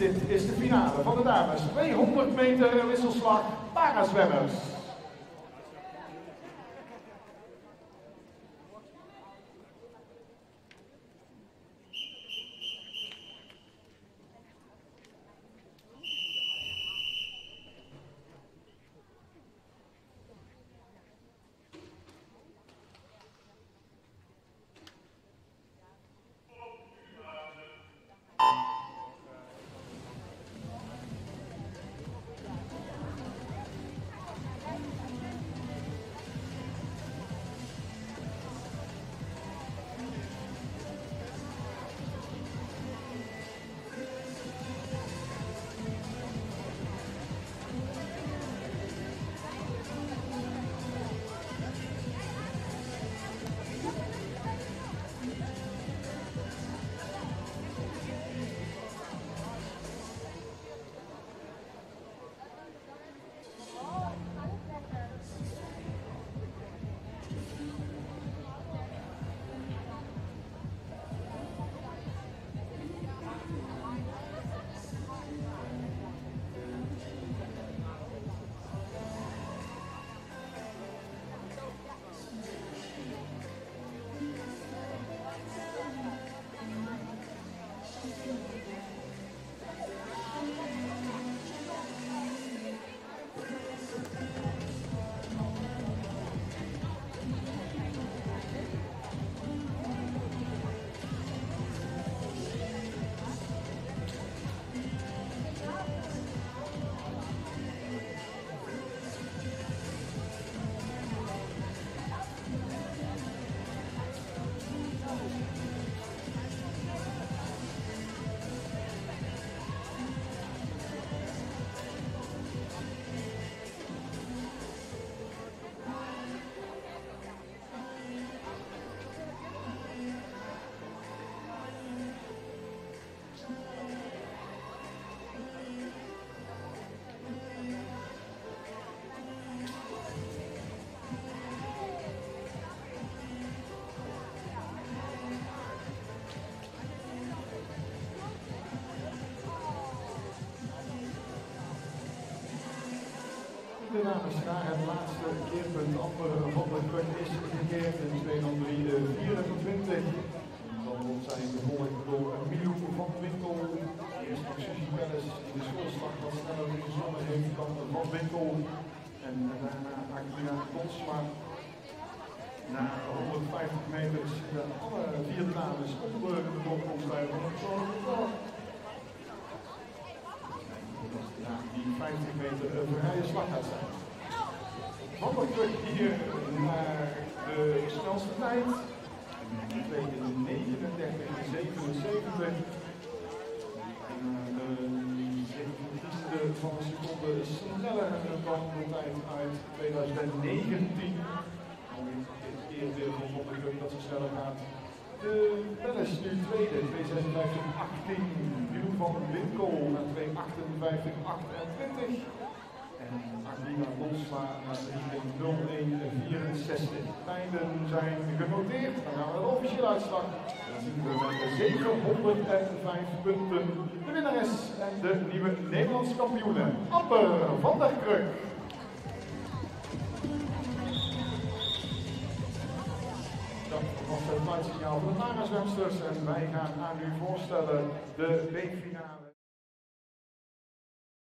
Dit is de finale van de dames. 200 meter wisselslag parazwemmers. De dames naar het laatste keerpunt. Amper van de kruk is gekeerd in 203-24. Dan wordt zij gevolgd door Milou van Winkel. Eerst nog Susie Pelles in de schoolslag wat sneller ingezongen heeft dan Van Winkel. En daarna Akina Konsma. Na 150 meter zitten alle vier dames onder de doorkomsttijd van het ja, die 50 meter vrije slag gaat zijn. Terug hier naar de snelste tijd. 39, 77. En 17 van een seconde sneller dan de tijd uit 2019. Dit keer weer van dat ze sneller gaat. De Palace nu tweede, 256-18. Jeroen van Winkel naar 258-28. En Adina Lonsma naar 3.01-64. Tijden zijn genoteerd. Dan gaan we de officiële uitslag. Dan zien we met 705 punten de winnares en de nieuwe Nederlandse kampioene. Amper van der Kruk. Dat was het fluitsignaal van de Marazwemsters en wij gaan aan u voorstellen de B-finale.